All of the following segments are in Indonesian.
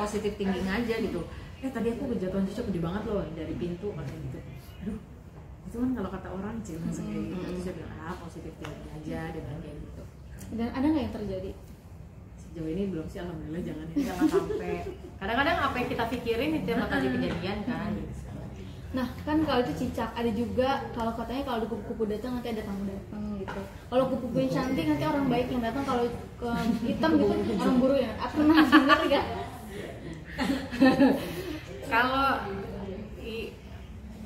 positif thinking aja gitu. Eh tadi aku kejatuhan cocok gede banget loh dari pintu katanya gitu. Aduh itu kan kalau kata orang sih langsung kayak gitu terus saya bilang ah positif thinking aja dia bilang kayak gitu. Dan ada nggak yang terjadi? Sejauh ini belum sih alhamdulillah jangan ya. jangan sampai. Kadang-kadang apa yang kita pikirin itu yang bakal jadi kejadian kan Nah kan kalau itu cicak ada juga kalau katanya kalau kupu-kupu datang nanti ada tamu datang gitu. Kalau kupu-kupu yang cantik nanti orang baik yang datang kalau ke hitam gitu orang buruk ya. Pernah dengar nggak? kalau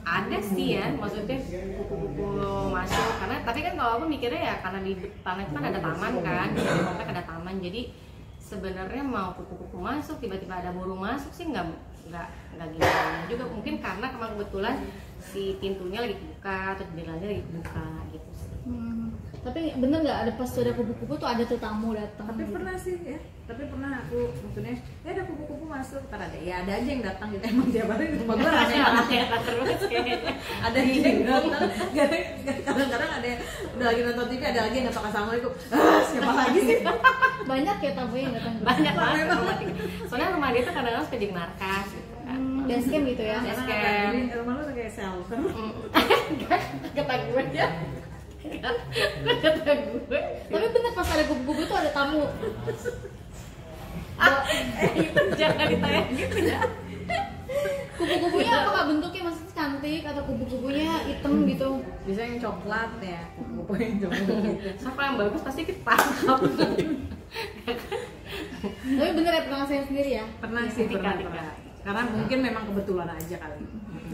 ada sih ya maksudnya kupu-kupu masuk karena tapi kan kalau aku mikirnya ya karena di depan itu kan ada taman kan di komplek ada taman jadi sebenarnya mau kupu-kupu masuk tiba-tiba ada burung masuk sih nggak nggak nggak gimana juga mungkin karena kemarin kebetulan si pintunya lagi buka atau jendelanya lagi buka gitu sih Hmm, tapi bener nggak ada pas ada kupu-kupu tuh ada tuh tamu datang. tapi gitu. pernah sih ya. Tapi pernah aku maksudnya ya ada kupu-kupu masuk. Ntar ada ya ada aja yang datang gitu. Emang tiap hari di rumah gue rame banget. Ya Ternyata terus. Ada yang datang. Kadang-kadang ada yang udah lagi nonton TV ada lagi yang ngetok assalamualaikum. Ah siapa lagi sih? Banyak ya tamu yang datang. banyak banget. Soalnya rumah dia tuh kadang-kadang suka jadi markas gitu kan. Hmm, dance game gitu ya. Ini rumah lu kayak shelter kata gue ya kata gue Tapi bener pas ada kupu-kupu tuh ada tamu. ah, itu jangan ditanya gitu ya Kupu-kupunya apakah bentuknya masih cantik atau kupu-kupunya hitam gitu? biasanya yang coklat ya kupu-kupu yang coklat gitu siapa yang bagus pasti kita tangkap Tapi bener ya pernah saya sendiri ya. pernah sih Tika, pernah, pernah. Karena mungkin memang kebetulan aja kali.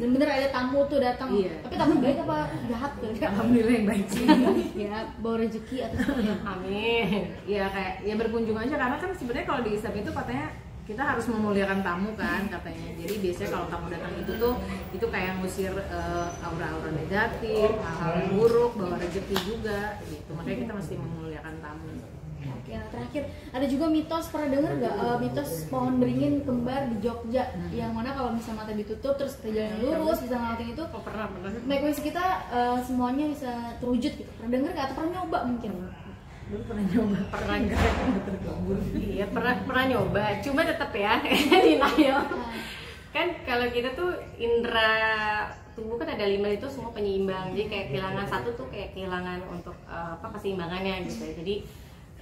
Dan bener ada tamu tuh datang. Iya. Tapi tamu baik apa jahat tuh? alhamdulillah yang baik sih. Ya bawa rezeki atau amin. Ya kayak ya berkunjung aja. Karena kan sebenarnya kalau di Islam itu katanya kita harus memuliakan tamu kan katanya. Jadi biasanya kalau tamu datang itu tuh itu kayak ngusir eh, aura-aura negatif hal-hal buruk bawa rezeki juga gitu. Makanya kita mesti memuliakan tamu Oke, nah terakhir ada juga mitos pernah denger nggak eh, mitos pohon beringin kembar di Jogja? Yang mana kalau misalnya mata ditutup terus kita jalan lurus bisa ngelakuin itu oh pernah pernah. make wish kita eh, semuanya bisa terwujud gitu. Pernah denger nggak? Atau pernah nyoba mungkin? Dulu pernah nyoba. Pernah. Iya pernah pernah nyoba. Cuma tetap ya denial. Kan kalau kita tuh indera tubuh kan ada lima itu semua penyeimbang. Jadi kayak kehilangan satu tuh kayak kehilangan untuk eh, apa keseimbangannya gitu ya. Jadi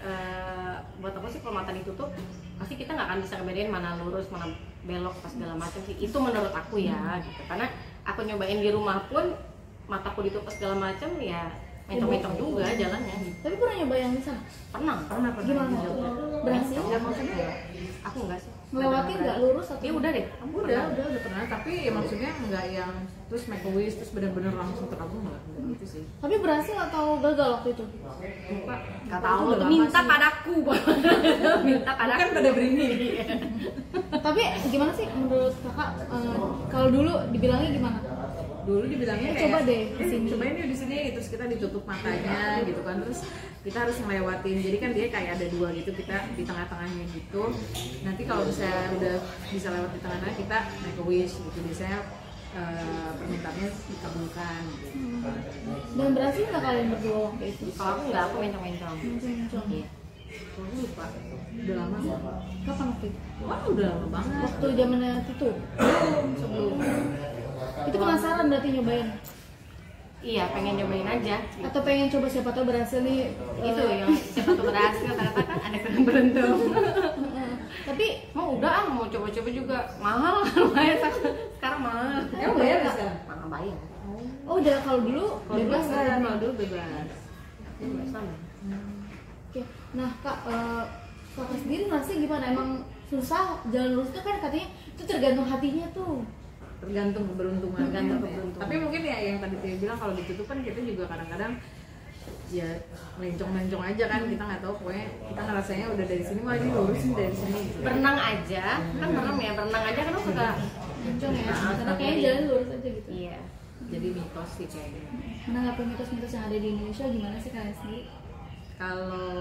eh, buat aku sih kalau mata ditutup pasti kita nggak akan bisa ngebedain mana lurus mana belok pas segala macam sih. Itu menurut aku ya gitu. Karena aku nyobain di rumah pun mataku ditutup segala macam ya mencong-mencong juga jalannya. Tapi pernah nyoba yang di sana pernah pernah pernah gimana? berhasil? Ya maksudnya aku enggak sih. Melewati nggak. lurus atau ya udah deh. Udah udah udah pernah. Tapi ya maksudnya nggak yang terus make a wish terus benar-benar langsung terkabul nggak nggak gitu sih. Tapi berhasil atau gagal waktu itu? Lupa. Tahu udah minta padaku. Minta padaku. Bukan pada beringin. tapi gimana sih menurut kakak eh, kalau dulu dibilangnya gimana dulu dibilangnya kayak coba deh "Eh, ke sini." cobain yuk di sini terus kita ditutup matanya gitu kan. Terus kita harus ngelewatin jadi kan dia kayak ada dua gitu kita di tengah-tengahnya gitu. Nanti kalau misalnya udah bisa lewat di tengah-tengah kita make a wish gitu. Biasanya eh, permintaannya dikabulkan gitu. dan berhasil nggak kalian berdua waktu itu? Kalau aku nggak aku mencong-mencong Mencong-mencong. iya. Aku lupa. Udah lama kapan waktu itu? Wah udah lama banget. Waktu zamannya itu sebelum itu penasaran berarti nyobain? Iya pengen nyobain aja. Atau pengen coba siapa tahu berhasil nih? Itu eh, yang siapa tuh berhasil ternyata kan ada kurang beruntung. Tapi mau udah ah mau coba-coba juga. Mahal lumayan. Sekarang mahal. Emang bayar nggak sekarang? Mahal bayar. Oh udah kalau dulu kalau dulu bebas kan? kalau dulu bebas. Sama. Oke, nah kak, eh, kakak sendiri ngerasa gimana? Emang susah jalan lurus itu kan katanya itu tergantung hatinya tuh. Tergantung keberuntungan Tergantung keberuntungan. tapi mungkin ya yang tadi dia bilang kalau ditutup kan kita juga kadang-kadang ya melencong-melencong aja kan kita nggak tahu pokoknya kita ngerasanya udah dari sini wah ini lurus nih dari sini gitu. berenang aja kan merem ya berenang aja kan suka Mencong ya, karena kayaknya jalan lurus aja gitu. iya jadi mitos sih kayaknya Menanggapi mitos-mitos yang ada di Indonesia gimana sih kalian sendiri? kalau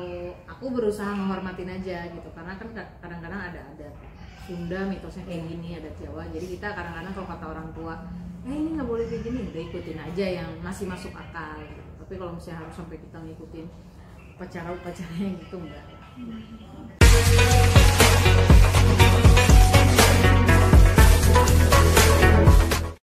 aku berusaha menghormatin aja gitu karena kan ka- kadang-kadang ada ada Sunda mitosnya kayak gini ada Jawa. Jadi kita kadang-kadang kalau kata orang tua eh ini nggak boleh kayak gini udah ikutin aja yang masih masuk akal. Tapi kalau misalnya harus sampai kita ngikutin upacara-upacaranya gitu enggak